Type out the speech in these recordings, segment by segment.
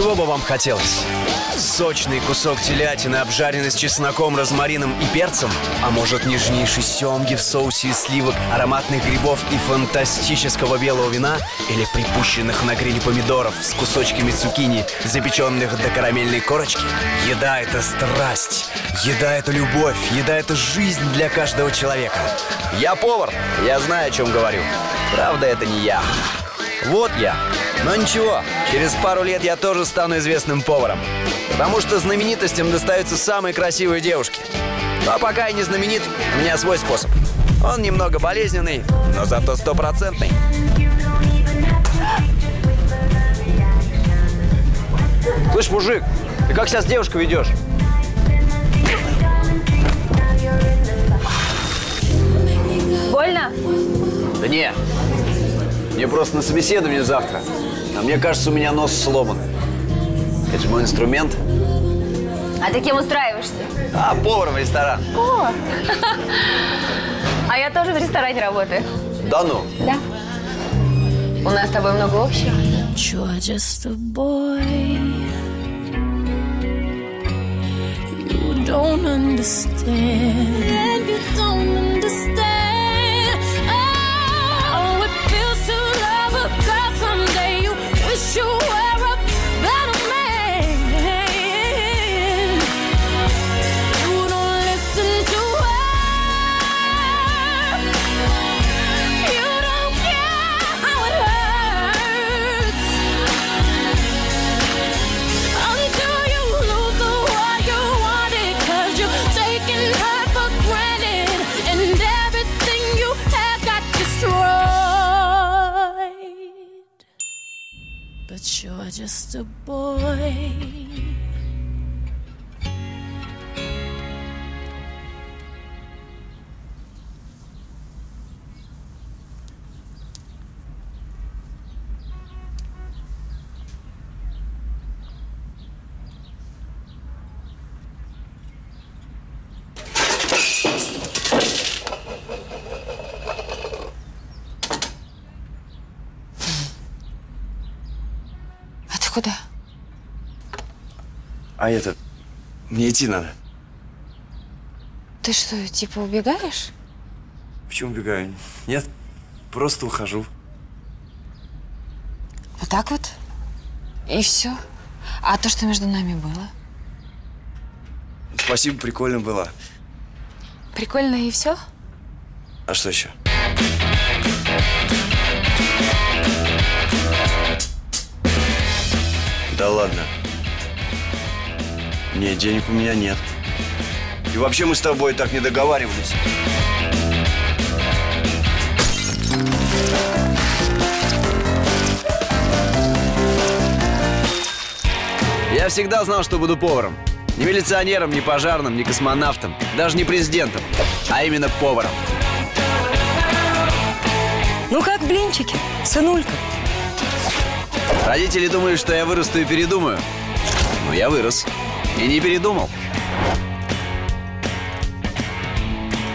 чего бы вам хотелось? Сочный кусок телятины, обжаренный с чесноком, розмарином и перцем? А может, нежнейший семги в соусе из сливок, ароматных грибов и фантастического белого вина? Или припущенных на гриле помидоров с кусочками цукини, запеченных до карамельной корочки? Еда — это страсть, еда — это любовь, еда — это жизнь для каждого человека. Я повар, я знаю, о чем говорю. Правда, это не я. Вот я. Но ничего, через пару лет я тоже стану известным поваром. Потому что знаменитостям достаются самые красивые девушки. Но пока я не знаменит, у меня свой способ. Он немного болезненный, но зато стопроцентный. Слышь, мужик, ты как сейчас девушку ведешь? Больно? Да не. Мне просто на собеседование завтра. А мне кажется, у меня нос сломан. Это же мой инструмент. А ты кем устраиваешься? А, повар в ресторан. О! А я тоже в ресторане работаю. Да ну? Да. У нас с тобой много общего. You're just a boy. You don't understand. And you don't А это... Мне идти надо. Ты что, типа убегаешь? Почему убегаю? Нет, просто ухожу. Вот так вот? И все? А то, что между нами было? Спасибо, прикольно было. Прикольно и все? А что еще? Да ладно. Нет, денег у меня нет. И вообще мы с тобой так не договаривались. Я всегда знал, что буду поваром. Не милиционером, не пожарным, не космонавтом, даже не президентом, а именно поваром. Ну как блинчики, сынулька? Родители думают, что я вырасту и передумаю. Но я вырос. И не передумал.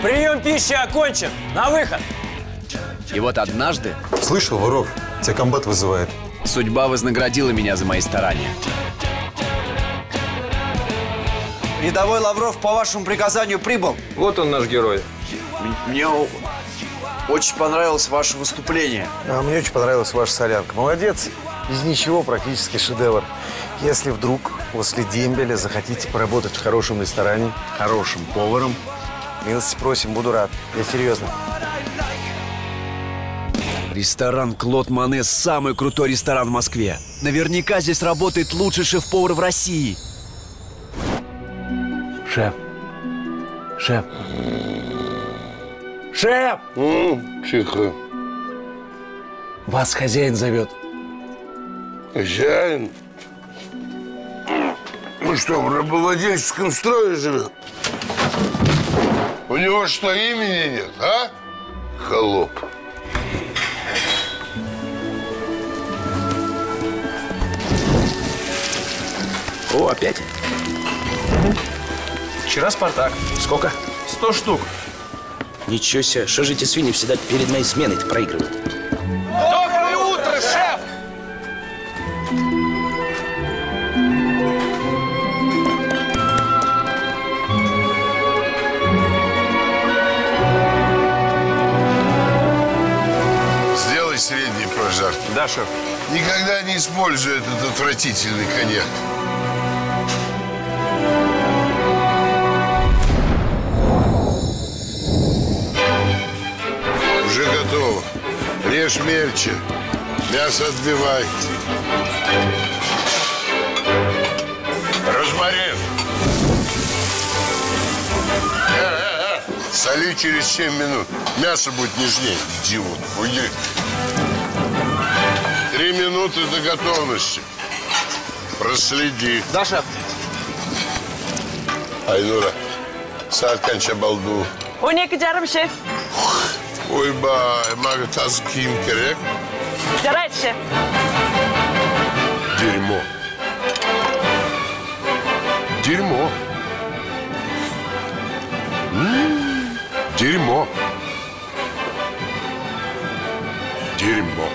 Прием пищи окончен. На выход. И вот однажды Слышал, Воров, тебя комбат вызывает. судьба вознаградила меня за мои старания. Рядовой Лавров по вашему приказанию прибыл. Вот он наш герой. Мне очень понравилось ваше выступление. А мне очень понравилась ваша солянка. Молодец. Из ничего практически шедевр. Если вдруг после дембеля захотите поработать в хорошем ресторане, хорошим поваром, милости просим, буду рад. Я серьезно. Ресторан Клод Мане – самый крутой ресторан в Москве. Наверняка здесь работает лучший шеф-повар в России. Шеф. Шеф. Шеф! Тихо. Вас хозяин зовет. Хозяин? Ну что, в рабовладельческом строе живет? У него что, имени нет, а? Холоп. О, опять? Вчера Спартак. Сколько? Сто штук. Ничего себе, что же эти свиньи всегда перед моей сменой проигрывают? Шеф. Никогда не используй этот отвратительный коньяк. Уже готово. Режь мельче. Мясо отбивай. Розмарин. Э, э, э. Соли через 7 минут. Мясо будет нежнее. Идиот. Уйди. Три минуты до готовности. Проследи. Да, шеф. Айнура, kaçça baldu? 12 canım şef. Oy bay, maga tas kim gerek? Жарать, шеф. Дерьмо. Дерьмо. М, Дерьмо. Дерьмо.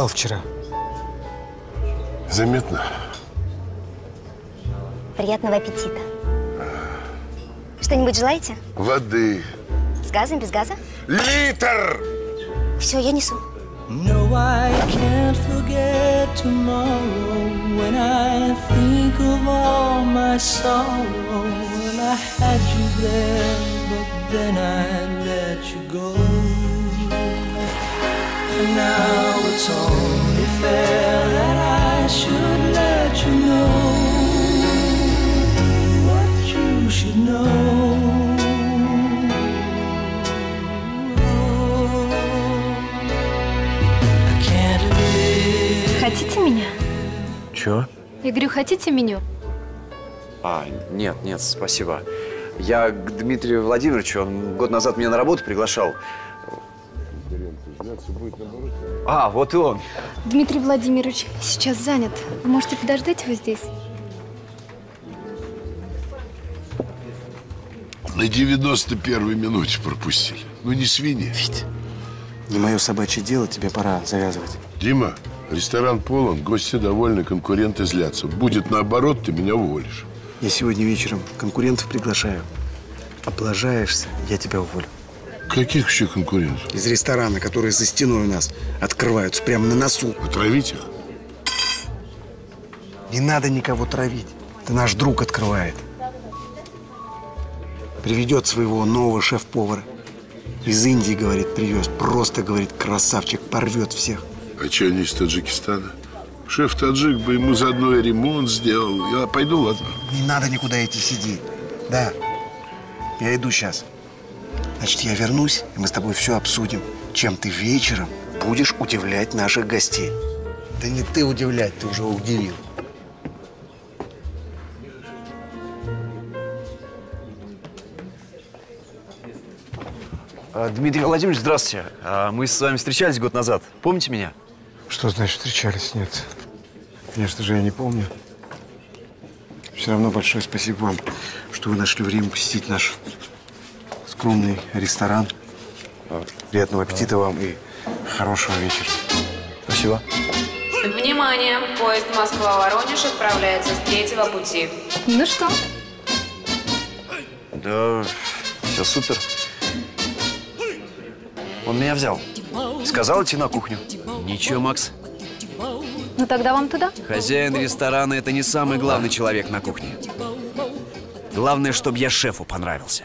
Бухал вчера. Заметно? Приятного аппетита. Что-нибудь желаете? Воды. С газом, без газа? Литр! Все, я несу. No, I can't forget tomorrow when I think of all my sorrow. When I had you there, but then I let you go. And now it's only fair that I should let you know what you should know. I can't live. Хотите меня? Чего? Я говорю, хотите меню? А, нет, нет, спасибо. Я к Дмитрию Владимировичу, он год назад меня на работу приглашал. А, вот и он. Дмитрий Владимирович сейчас занят. Вы можете подождать его здесь? На 91-й минуте пропустили. Ну не свиньи. Вить, не мое собачье дело, тебе пора завязывать. Дима, ресторан полон, гости довольны, конкуренты злятся. Будет наоборот, ты меня уволишь. Я сегодня вечером конкурентов приглашаю. Облажаешься, я тебя уволю. Каких еще конкурентов? Из ресторана, которые за стеной у нас открываются, прямо на носу. Отравить их? Не надо никого травить. Это наш друг открывает. Приведет своего нового шеф-повара. Из Индии, говорит, привез. Просто, говорит, красавчик, порвет всех. А что они из Таджикистана? Шеф таджик бы ему заодно и ремонт сделал. Я пойду, ладно? Не надо никуда идти, сиди. Да, я иду сейчас. Значит, я вернусь, и мы с тобой все обсудим. Чем ты вечером будешь удивлять наших гостей. Да не ты удивлять, ты уже удивил. А, Дмитрий Владимирович, здравствуйте. А, Мы с вами встречались год назад. Помните меня? Что значит встречались? Нет. Конечно же, я не помню. Все равно большое спасибо вам, что вы нашли время посетить наш скромный ресторан. Приятного аппетита вам и хорошего вечера. Спасибо. Внимание! Поезд Москва-Воронеж отправляется с третьего пути. Ну что? Да, все супер. Он меня взял. Сказал идти на кухню. Ничего, Макс. Ну тогда вам туда. Хозяин ресторана – это не самый главный человек на кухне. Главное, чтобы я шефу понравился.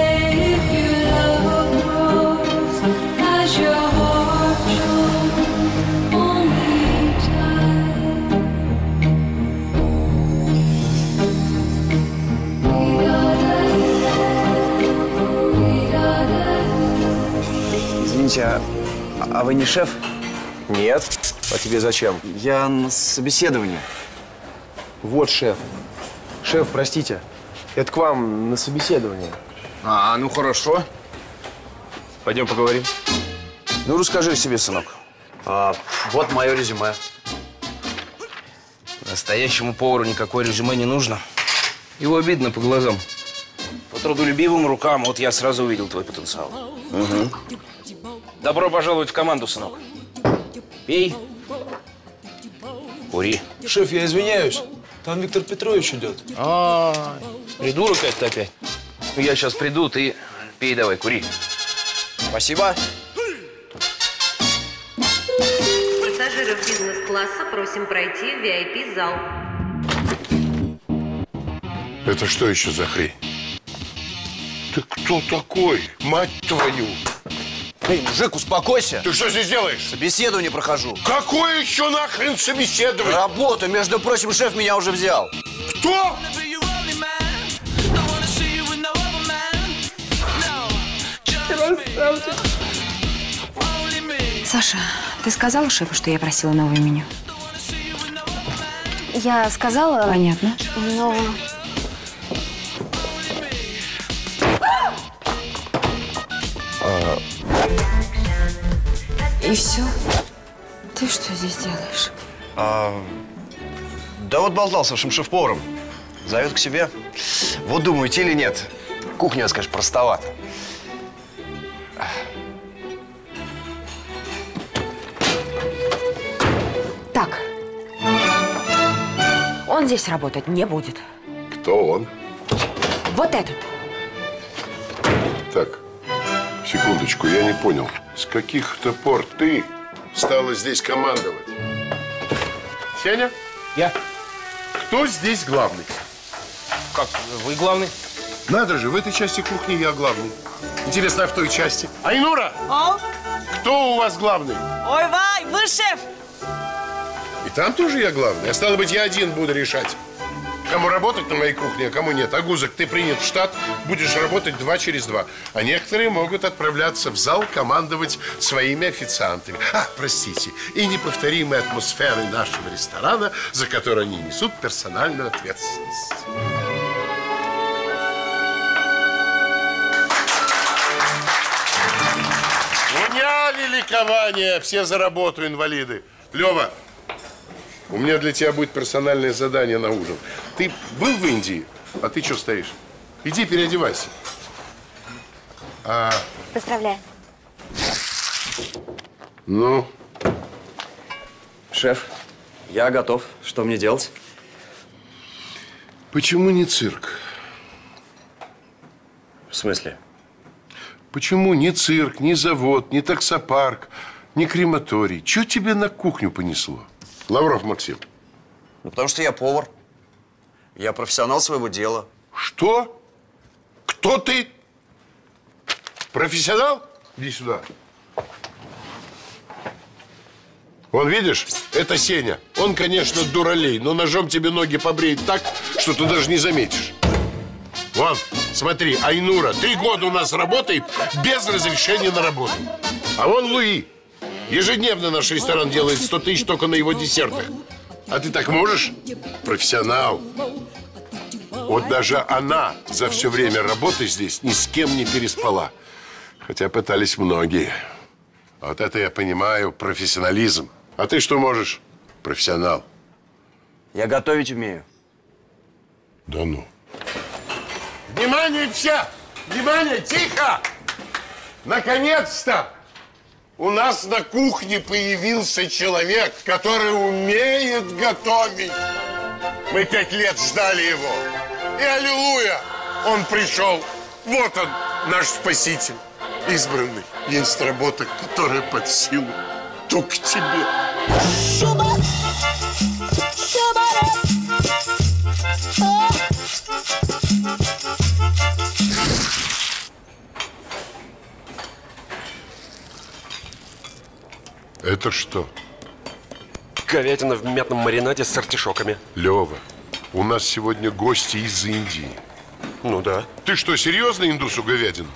Извините, а, а вы не шеф? Нет. А тебе зачем? Я на собеседовании. Вот шеф. Шеф, простите. Это к вам на собеседование. А, ну хорошо. Пойдем поговорим. Ну, расскажи о себе, сынок. А, вот мое резюме. Настоящему повару никакое резюме не нужно. Его видно по глазам. По трудолюбивым рукам. Вот я сразу увидел твой потенциал. Угу. Добро пожаловать в команду, сынок. Пей. Кури. Шеф, я извиняюсь. Там Виктор Петрович идет. А, придурок это опять. Ну, я сейчас приду, ты пей давай, кури. Спасибо. Пассажиров бизнес-класса просим пройти в VIP-зал. Это что еще за хрень? Ты кто такой, мать твою? Эй, мужик, успокойся. Ты что здесь делаешь? Собеседование прохожу. Какое еще нахрен собеседование? Работу, между прочим, шеф меня уже взял. Кто? Саша, ты сказала шефу, что я просила новое меню? Я сказала... Понятно. Но... И все? Ты что здесь делаешь? А, да вот болтал с вашим шеф-поваром. Зовет к себе. Вот думаю, идти или нет. Кухня, скажешь, простовата. Так. Он здесь работать не будет. Кто он? Вот этот. Так, секундочку, я не понял. С каких-то пор ты стала здесь командовать? Сеня? Я. Кто здесь главный? Как, вы главный? Надо же, в этой части кухни я главный. Интересно, а в той части? Айнура! О, Кто у вас главный? ой, Вай, вы шеф! И там тоже я главный. А стало быть, я один буду решать. Кому работать на моей кухне, а кому нет. Агузок, ты принят в штат, будешь работать два через два. А некоторые могут отправляться в зал командовать своими официантами. А, простите, и неповторимой атмосферой нашего ресторана, за которую они несут персональную ответственность. Уняли ликование все за работу инвалиды. Лева, у меня для тебя будет персональное задание на ужин. Ты был в Индии, а ты что стоишь? Иди переодевайся. А, Поздравляю. ну, Шеф, я готов. Что мне делать? почему не цирк? В смысле? Почему ни цирк, ни завод, ни таксопарк, ни крематорий? Чего тебе на кухню понесло? Лавров Максим. Ну, потому что я повар. Я профессионал своего дела. Что? Кто ты? Профессионал? Иди сюда. Вон, видишь, это Сеня. Он, конечно, дуралей, но ножом тебе ноги побреет так, что ты даже не заметишь. Вон, смотри, Айнура три года у нас работает без разрешения на работу. А вон Луи. Ежедневно наш ресторан делает 100 тысяч только на его десертах. А ты так можешь? Профессионал. Вот даже она за все время работы здесь ни с кем не переспала. Хотя пытались многие. Вот это я понимаю, профессионализм. А ты что можешь? Профессионал. Я готовить умею. Да ну. Внимание все! Внимание, тихо! Наконец-то! У нас на кухне появился человек, который умеет готовить. Мы пять лет ждали его. И аллилуйя! Он пришел. Вот он, наш спаситель. Избранный. Есть работа, которая под силу только тебе. Это что? Говядина в мятном маринаде с артишоками. Лева, у нас сегодня гости из Индии. Ну да. Ты что, серьезно индусу говядину?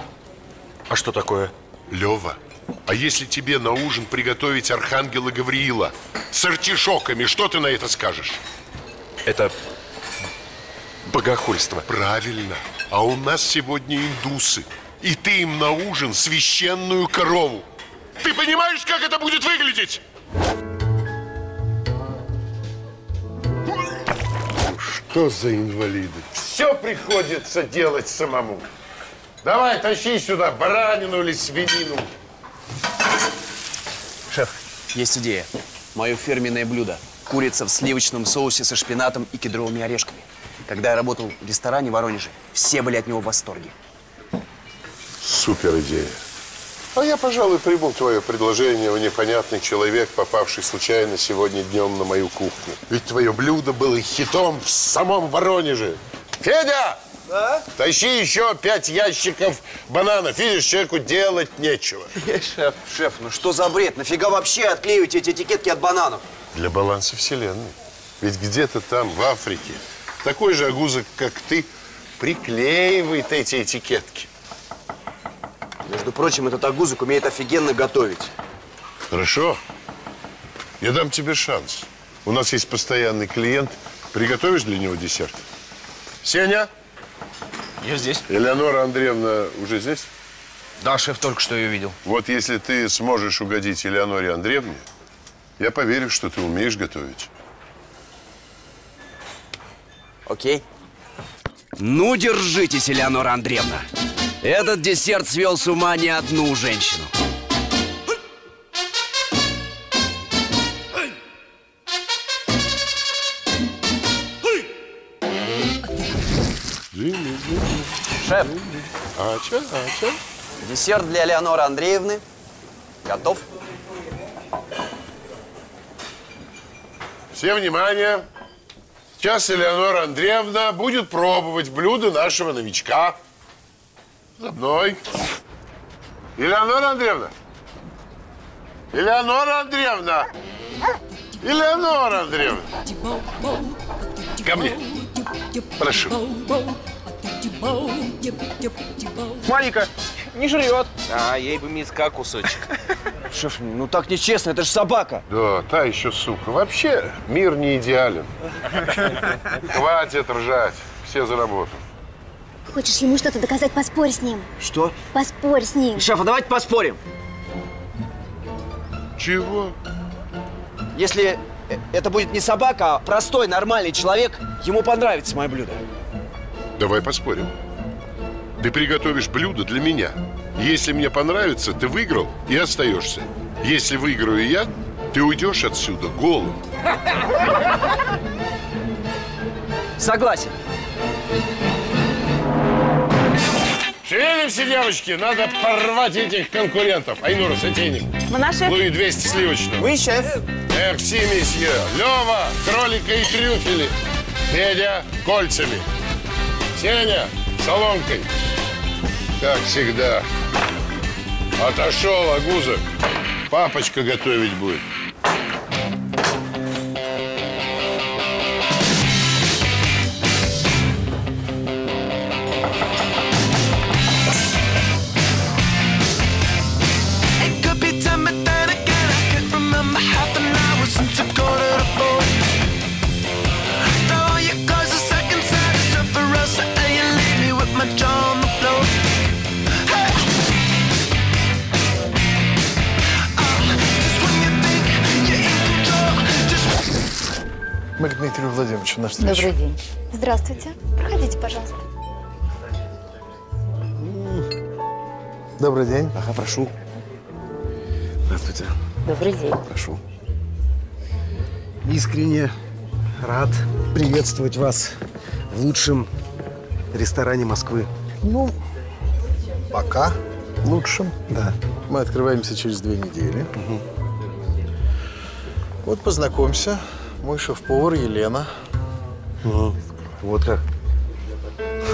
А что такое? Лева, а если тебе на ужин приготовить архангела Гавриила с артишоками, что ты на это скажешь? Это богохульство. Правильно. А у нас сегодня индусы. И ты им на ужин священную корову. Ты понимаешь, как это будет выглядеть? Что за инвалиды? Все приходится делать самому. Давай, тащи сюда баранину или свинину. Шеф, есть идея. Мое фирменное блюдо. Курица в сливочном соусе со шпинатом и кедровыми орешками. Когда я работал в ресторане в Воронеже, все были от него в восторге. Супер идея. А я, пожалуй, приму твое предложение, вы непонятный человек, попавший случайно сегодня днем на мою кухню. Ведь твое блюдо было хитом в самом Воронеже. Федя! Да? Тащи еще пять ящиков бананов. Видишь, человеку делать нечего. Шеф, шеф, ну что за бред? Нафига вообще отклеиваете эти этикетки от бананов? Для баланса вселенной. Ведь где-то там, в Африке, такой же агузок, как ты, приклеивает эти этикетки. Между прочим, этот агузок умеет офигенно готовить. Хорошо. Я дам тебе шанс. У нас есть постоянный клиент. Приготовишь для него десерт? Сеня? Я здесь. Элеонора Андреевна уже здесь? Да, шеф только что ее видел. Вот если ты сможешь угодить Элеоноре Андреевне, я поверю, что ты умеешь готовить. Окей. Ну, держитесь, Элеонора Андреевна. Этот десерт свел с ума не одну женщину. Шеф. А чё, а чё? Десерт для Элеоноры Андреевны готов. Все внимание! Сейчас Элеонора Андреевна будет пробовать блюдо нашего новичка. За мной. Элеонора Андреевна! Элеонора Андреевна! Элеонора Андреевна! Ко мне. Прошу. Маленько, не жрет. А, ей бы миска кусочек. Шеф, ну так нечестно, это же собака. Да, та еще сука. Вообще, мир не идеален. Хватит ржать. Все за работу. Хочешь ему что-то доказать, поспорь с ним. Что? Поспорь с ним. Шеф, а давайте поспорим. Чего? Если э, это будет не собака, а простой, нормальный человек, ему понравится мое блюдо. Давай поспорим. Ты приготовишь блюдо для меня. Если мне понравится, ты выиграл и остаешься. Если выиграю я, ты уйдешь отсюда голым. Согласен. Шевелимся, девочки, надо порвать этих конкурентов. Айнура, сотейник. Мы на шеф. Луи 200 сливочного. Вы шеф. Мерси, месье. Лева, кролика и трюфели. Федя, кольцами. Сеня, соломкой. Как всегда. Отошел, Агуза. Папочка готовить будет. Владимировичу на встречу. Добрый день. Здравствуйте. Проходите, пожалуйста. Добрый день. Ага, прошу. Здравствуйте. Добрый день. Прошу. Искренне рад приветствовать вас в лучшем ресторане Москвы. Ну, пока лучшем. Да. Мы открываемся через две недели. Вот познакомься. Мой шеф-повар Елена. Вот как.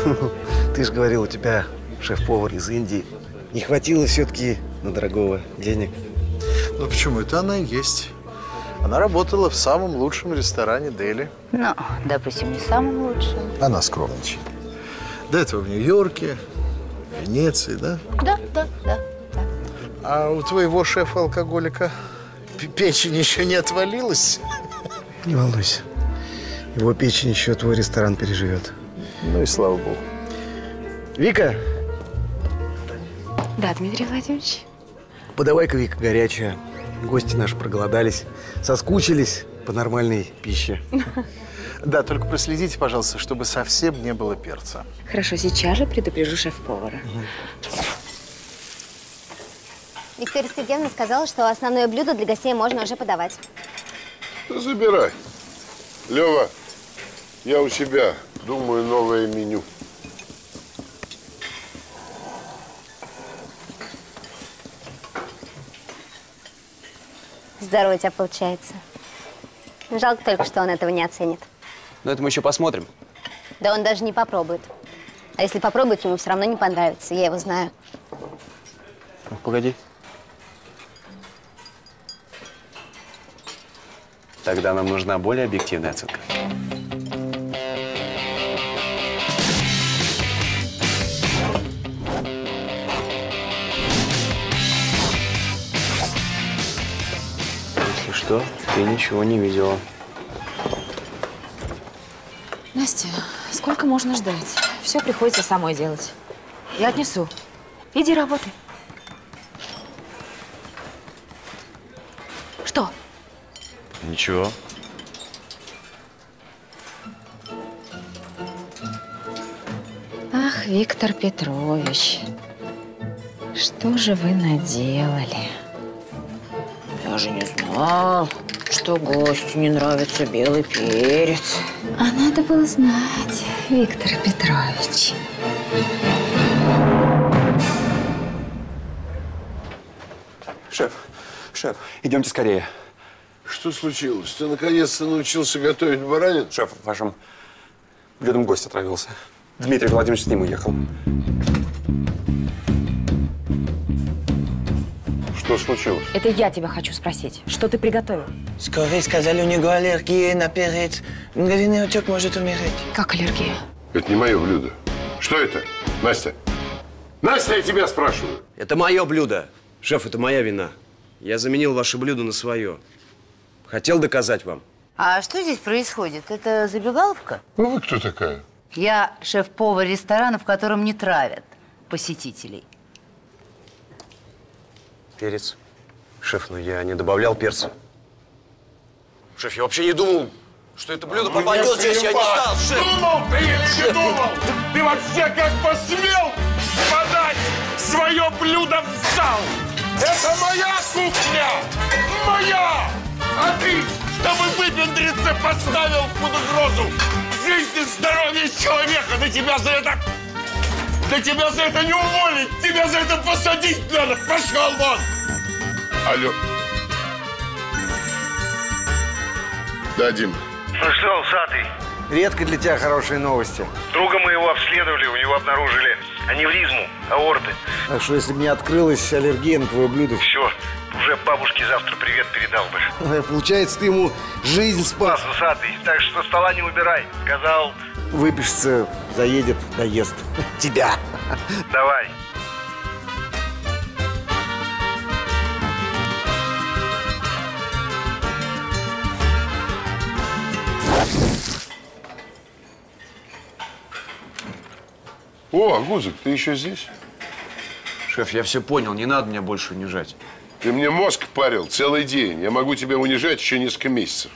Ты же говорил, у тебя шеф-повар из Индии. Не хватило все-таки на дорогого денег. Ну почему? Это она и есть. Она работала в самом лучшем ресторане Дели. Ну, допустим, не самым лучшим. Она скромничает. До этого в Нью-Йорке, в Венеции, да? Да, да, да. А у твоего шефа-алкоголика печень еще не отвалилась? Не волнуйся. Его печень еще твой ресторан переживет. Ну и слава богу. Вика, Да, Дмитрий Владимирович. подавай-ка, Вика, горячее. Гости наши проголодались, соскучились по нормальной пище. Да, только проследите, пожалуйста, чтобы совсем не было перца. Хорошо, сейчас же предупрежу шеф-повара. Виктория Сергеевна сказала, что основное блюдо для гостей можно уже подавать. Да забирай. Лева, я у себя думаю новое меню. Здорово у тебя получается. Жалко только, что он этого не оценит. Но это мы еще посмотрим. Да он даже не попробует. А если попробует, ему все равно не понравится. Я его знаю. Погоди. Тогда нам нужна более объективная оценка. Что, ты ничего не видела. Настя, сколько можно ждать? Все приходится самой делать. Я отнесу. Иди работай. Что? Ничего. Ах, Виктор Петрович, что же вы наделали? Я же не знал, что гостю не нравится белый перец. А надо было знать, Виктор Петрович. Шеф, шеф, идемте скорее. Что случилось? Ты наконец-то научился готовить баранин? Шеф, вашим блюдом гость отравился. Дмитрий Владимирович с ним уехал. Что случилось? Это я тебя хочу спросить. Что ты приготовил? Скорее сказали, у него аллергия на перец. Мгновенный отек может умереть. Как аллергия? Это не мое блюдо. Что это? Настя? Настя, я тебя спрашиваю. Это мое блюдо. Шеф, это моя вина. Я заменил ваше блюдо на свое. Хотел доказать вам. А что здесь происходит? Это забегаловка? Ну вы кто такая? Я шеф-повар ресторана, в котором не травят посетителей. Перец. Шеф, ну я не добавлял перца. Шеф, я вообще не думал, что это блюдо попадет здесь. Я не стал, шеф. Думал ты или не думал? Ты вообще как посмел подать свое блюдо в зал? Это моя кухня! Моя! А ты, чтобы выпендриться, поставил под угрозу жизнь и здоровье человека! Да тебя за это... Да тебя за это не уволить! Тебя за это посадить надо! Пошел вон! Алло. Да, Дим. Ну что, усатый, Редко для тебя хорошие новости. друга моего обследовали, у него обнаружили аневризму аорты. Так что, если бы не открылась аллергия на твое блюдо, Все, уже бабушке завтра привет передал бы. получается, ты ему жизнь спас. Класс, усатый, так что стола не убирай. Сказал, Выпишется, заедет, доест. Тебя. давай. О, Агузик, ты еще здесь? Шеф, я все понял, не надо меня больше унижать. Ты мне мозг парил целый день. Я могу тебя унижать еще несколько месяцев.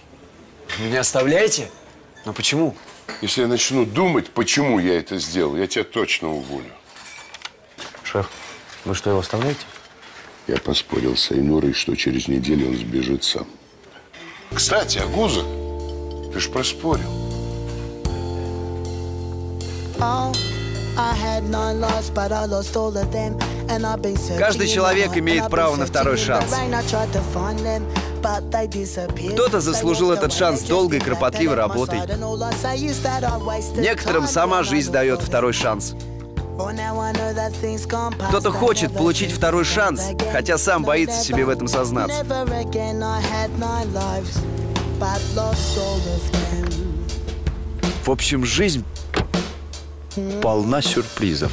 Меня оставляете? Но почему? Если я начну думать, почему я это сделал, я тебя точно уволю. Шеф, вы что, его оставляете? Я поспорил с Айнурой, что через неделю он сбежит сам. Кстати, Агуза, ты ж проспорил. Каждый человек имеет право на второй шанс. Кто-то заслужил этот шанс долгой, кропотливой работой. Некоторым сама жизнь дает второй шанс. Кто-то хочет получить второй шанс, хотя сам боится себе в этом сознаться. В общем, жизнь полна сюрпризов.